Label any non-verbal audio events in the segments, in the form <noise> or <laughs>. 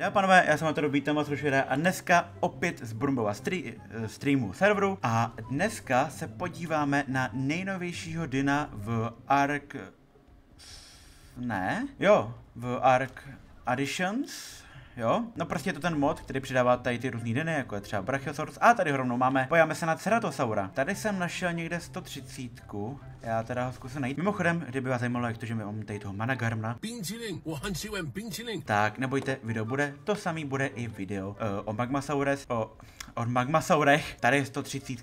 Dámy a pánové, já jsem na to vítám vás videa a dneska opět z Brumbova eh, streamu serveru. A dneska se podíváme na nejnovějšího Dina v Ark... Ne? Jo, v Ark Additions, jo? No prostě je to ten mod, který přidává tady ty různý deny, jako je třeba Brachiosaurus. A tady rovnou máme. Pojáme se na Ceratosaura. Tady jsem našel někde 130. Já teda ho zkusím najít. Mimochodem, kdyby vás zajímalo, jak to, že mi on tady toho Managarmna. Tak, nebojte, video bude. To samý bude i video uh, o Magmasaures, o o Magmasaurech, tady je 130,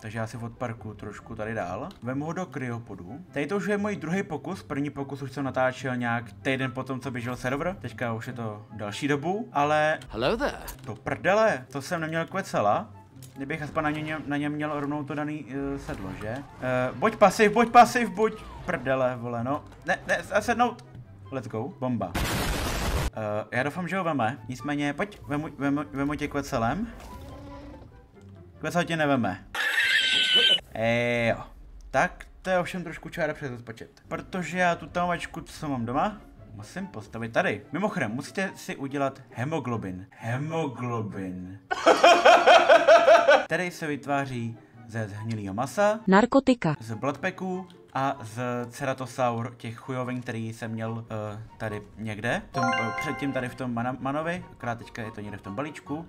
takže já si odparku trošku tady dál. Vemu ho do kryopodu. Tady to už je můj druhý pokus, první pokus už jsem natáčel nějak týden potom, co běžel server, teďka už je to další dobu, ale Hello there. to prdele, to jsem neměl kvecela. Kdybych aspoň na, ně, na něm měl rovnou to daný uh, sedlo, že? Uh, buď pasiv, buď pasiv, buď prdele, vole, no. Ne, ne, sednout. Let's go, bomba. Uh, já doufám, že ho veme, nicméně, pojď, vemu, vemu, vemu tě kvecelem. Kvecel tě neveme. Ej, jo. Tak, to je ovšem trošku čára přes rozpočet. Protože já tu tamovačku, co mám doma, musím postavit tady. Mimochodem, musíte si udělat hemoglobin. Hemoglobin. <laughs> Který se vytváří ze zhnilého masa, Narkotika. z bloodpacků a z ceratosaur, těch chujovin, který jsem měl uh, tady někde. Tom, uh, předtím tady v tom mana- manovi, akorát teďka je to někde v tom balíčku.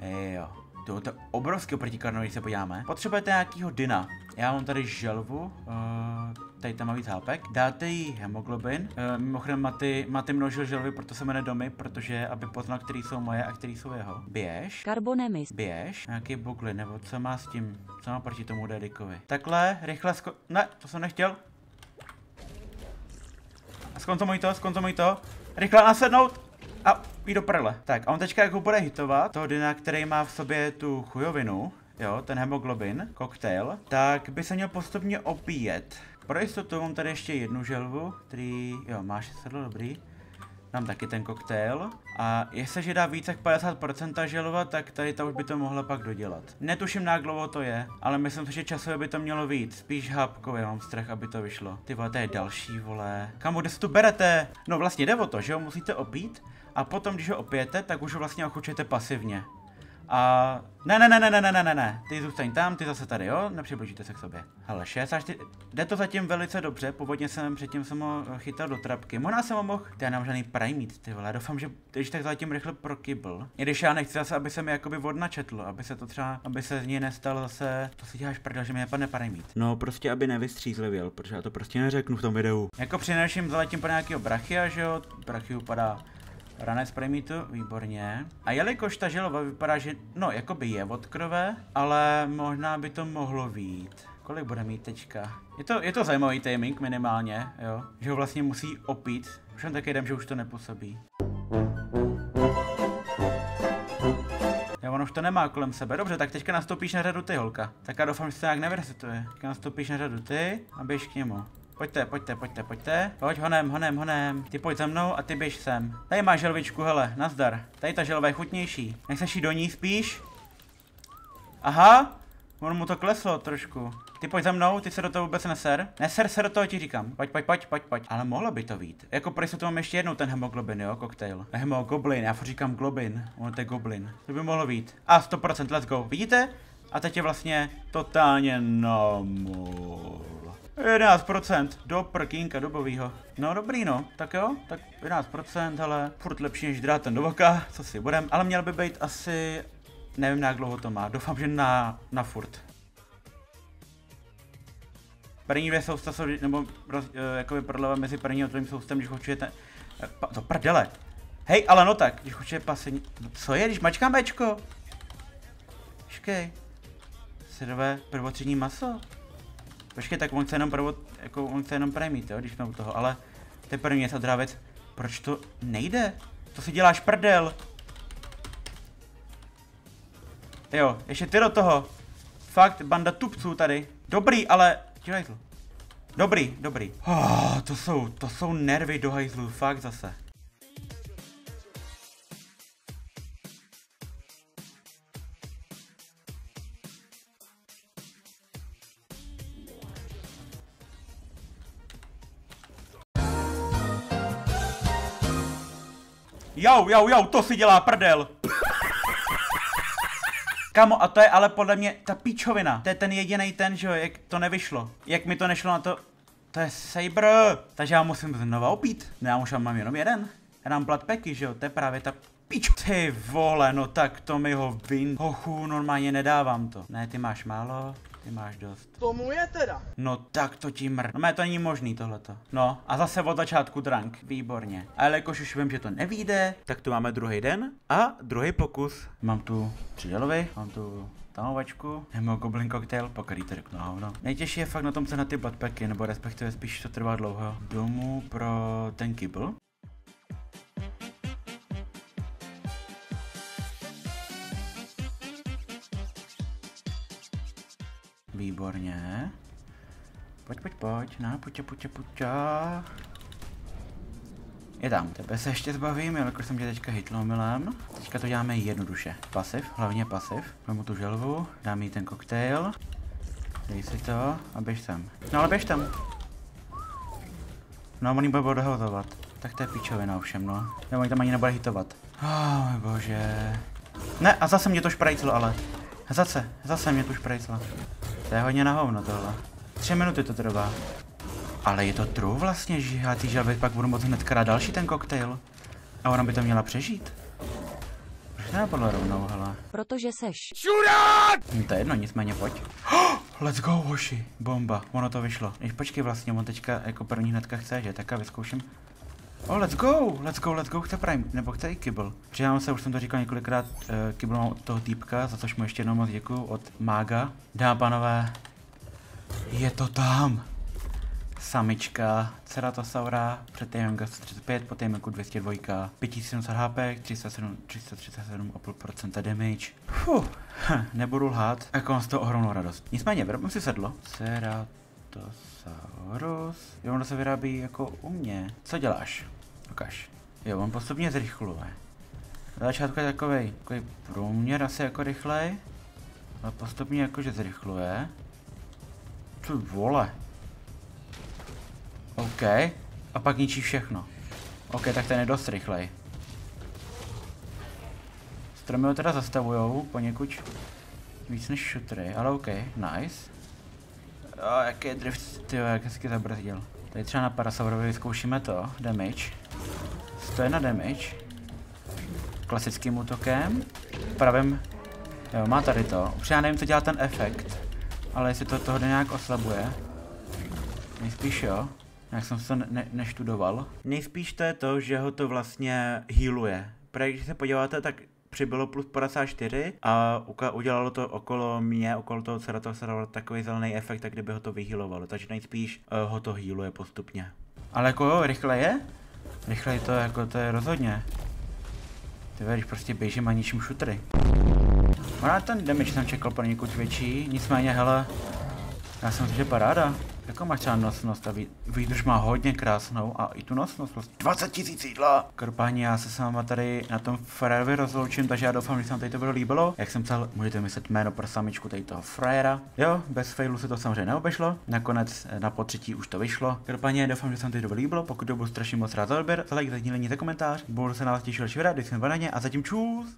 E, jo. To, to je obrovský oproti když se podíváme. Potřebujete nějakýho dyna. Já mám tady želvu, uh, tady tam má víc hápek. Dáte jí hemoglobin. Uh, mimochodem Maty, Maty množil želvy, proto se jmenuje domy, protože aby poznal, který jsou moje a který jsou jeho. Běž. Karbonemis. Běž, nějaký bugly, nebo co má s tím, co má proti tomu dedikovi. Takhle, rychle sko... Ne, to jsem nechtěl. Skonzumuj to, skonzumuj to. Rychle nasednout jít do prle. Tak a on teďka jak ho bude hitovat, toho dyna, který má v sobě tu chujovinu, jo, ten hemoglobin, koktejl, tak by se měl postupně opíjet. Pro jistotu mám tady ještě jednu želvu, který, jo, máš sedlo, dobrý. Dám taky ten koktejl. A jestliže dá více jak 50% želva, tak tady ta už by to mohla pak dodělat. Netuším na dlouho to je, ale myslím si, že časově by to mělo víc. Spíš hápkově mám strach, aby to vyšlo. Ty vole, to je další, vole. Kam kde se tu berete? No vlastně jde o to, že ho musíte opít a potom, když ho opijete, tak už ho vlastně ochučujete pasivně. A... Ne, ne, ne, ne, ne, ne, ne, ne, ty zůstaň tam, ty zase tady, jo? Nepřiblížíte se k sobě. Hele, 6 až ty... Jde to zatím velice dobře, původně jsem předtím jsem ho eh, chytal do trapky. Možná jsem ho mohl... Já nemám žádný primit, ty vole, já doufám, že když tak zatím rychle prokybl. I když já nechci zase, aby se mi jakoby odnačetl, aby se to třeba, aby se z něj nestal zase... To si děláš prdel, že mi nepadne primit. No, prostě aby nevystřízlivěl, protože já to prostě neřeknu v tom videu. Jako přinejším zaletím po nějakého brachia, že jo? brachy upadá. Ranec Primitu, výborně. A jelikož ta želva vypadá, že no, jakoby je od krve, ale možná by to mohlo být. Kolik bude mít teďka? Je to, je to zajímavý timing minimálně, jo. Že ho vlastně musí opít. Už jen taky jdem, že už to nepůsobí. Jo, on už to nemá kolem sebe. Dobře, tak teďka nastoupíš na řadu ty, holka. Tak já doufám, že se to nějak nevyresetuje. Teďka nastoupíš na řadu ty a běž k němu. Pojďte, pojďte, pojďte, pojďte. Pojď honem, honem, honem. Ty pojď za mnou a ty běž sem. Tady máš želvičku, hele, nazdar. Tady ta želva je chutnější. Nechceš jí do ní spíš? Aha, on mu to kleslo trošku. Ty pojď za mnou, ty se do toho vůbec neser. Neser se do toho, ti říkám. Pojď, pojď, pojď, pojď, pojď. Ale mohlo by to být. Jako proč se tu mám ještě jednou ten hemoglobin, jo, koktejl. Hemoglobin, já furt říkám globin. On to je goblin. To by mohlo být. A 100%, let's go. Vidíte? A teď je vlastně totálně normal. 11% do prkínka dobovýho. No dobrý no, tak jo, tak 11%, ale furt lepší než drát ten do voka, co si budem, ale měl by být asi, nevím na jak dlouho to má, doufám, že na, na furt. První dvě sousta jsou, nebo roz, eh, jakoby prodleva mezi prvním a druhým soustem, když hočujete, eh, pa, to prdele. Hej, ale no tak, když hočuje pasení, no co je, když mačkám Bčko? Počkej, syrové prvotřídní maso? Počkej, tak on chce jenom prvot, jako on chce jenom prémít, jo, když jsme u toho, ale to je první druhá věc, proč to nejde? To si děláš prdel. Jo, ještě ty do toho. Fakt, banda tupců tady. Dobrý, ale, dělej to. Dobrý, dobrý. Oh, to jsou, to jsou nervy do hajzlu, fakt zase. Jau, jau, jau, to si dělá prdel. Kamo, a to je ale podle mě ta píčovina. To je ten jediný ten, že jo, jak to nevyšlo. Jak mi to nešlo na to, to je Saber. Takže já musím znova opít. Ne, já už mám jenom jeden. Já dám Bloodpacky, že jo, to je právě ta píč. Ty vole, no tak to mi ho vin. Hochu, normálně nedávám to. Ne, ty máš málo, ty máš dost. Tomu je teda. No tak to ti mr. No mé to není možný tohleto. No a zase od začátku drunk. Výborně. A jelikož už vím, že to nevíde, tak tu máme druhý den a druhý pokus. Mám tu přidělovi, mám tu tamovačku, hemogoblin cocktail, pokud to řeknu hovno. Nejtěžší je fakt na tom se na ty bloodpacky, nebo respektive spíš to trvá dlouho. Domů pro ten kibble. Výborně. Pojď, pojď, pojď, na, pojď, pojď, pojď. Je tam, tebe se ještě zbavím, jelikož jsem tě teďka hitl milem. Teďka to děláme jednoduše. Pasiv, hlavně pasiv. Mám tu želvu, dám jí ten koktejl. Dej si to a běž tam. No ale běž tam. No, on jí bude dohotovat. Tak to je píčovina ovšem, no. Já oni tam ani nebude hitovat. Oh, můj bože. Ne, a zase mě to šprajclo, ale. Zase, zase mě to šprajclo. To je hodně na hovno tohle. Tři minuty to trvá. Ale je to true vlastně, že já ty želvy pak budu moct hned krát další ten koktejl. A ona by to měla přežít. Proč to napadlo rovnou, hele? Protože seš. Mně to je jedno, nicméně pojď. <gasps> Let's go, hoši. Bomba, ono to vyšlo. Než počkej vlastně, on teďka jako první hnedka chce, že? Tak já vyzkouším. Oh, let's go, let's go, let's go, chce Prime, nebo chce i Kibble. Přidám se, už jsem to říkal několikrát, uh, Kibble mám od toho týpka, za což mu ještě jednou moc děkuju, od Mága. Dámy a pánové, je to tam. Samička, Ceratosaura, před týmem 135, po týmku 202, 5700 HP, 307, 337,5% damage. Fuh, <laughs> nebudu lhát, jako mám z toho ohromnou radost. Nicméně, vyrobím si sedlo. Ceratosaurus, jo, ono se vyrábí jako u mě. Co děláš? Ukaž. Jo, on postupně zrychluje. Na začátku je takový, takový průměr asi jako rychlej, ale postupně jakože zrychluje. Ty vole. OK. A pak ničí všechno. OK, tak ten je dost rychlej. Stromy ho teda zastavujou poněkud víc než šutry, ale OK, nice. O, jaký je drift, tyjo, jak hezky zabrzdil. Tady třeba na Parasaurovi vyzkoušíme to, damage. 101 damage. Klasickým útokem. Pravým, jo, má tady to. Už já nevím, co dělá ten efekt. Ale jestli to toho nějak oslabuje. Nejspíš jo. Jak jsem se to ne- neštudoval. Nejspíš to je to, že ho to vlastně healuje. Protože když se podíváte, tak přibylo plus 54 a udělalo to okolo mě, okolo toho Ceratosaura takový zelený efekt, tak kdyby ho to vyhealovalo. Takže nejspíš uh, ho to healuje postupně. Ale jako jo, rychle je? Rychle je to jako to je rozhodně. Ty když prostě běžím a ničím šutry. Ona ten damage jsem čekal pro někud větší, nicméně hele, já jsem si, že paráda. Jako máš třeba nosnost a vý, výdrž má hodně krásnou a i tu nosnost, vlastně 20 tisíc jídla. Každopádně já se s váma tady na tom frajerovi rozloučím, takže já doufám, že se vám tady to bylo líbilo. Jak jsem psal, můžete myslet jméno pro samičku tady toho frajera. Jo, bez failu se to samozřejmě neobešlo, nakonec eh, na potřetí už to vyšlo. Každopádně doufám, že se vám tady to bylo líbilo, pokud to budu strašně moc rád za odběr, za like, za za komentář. Budu se na vás těšit další videa, když jsem a zatím čus!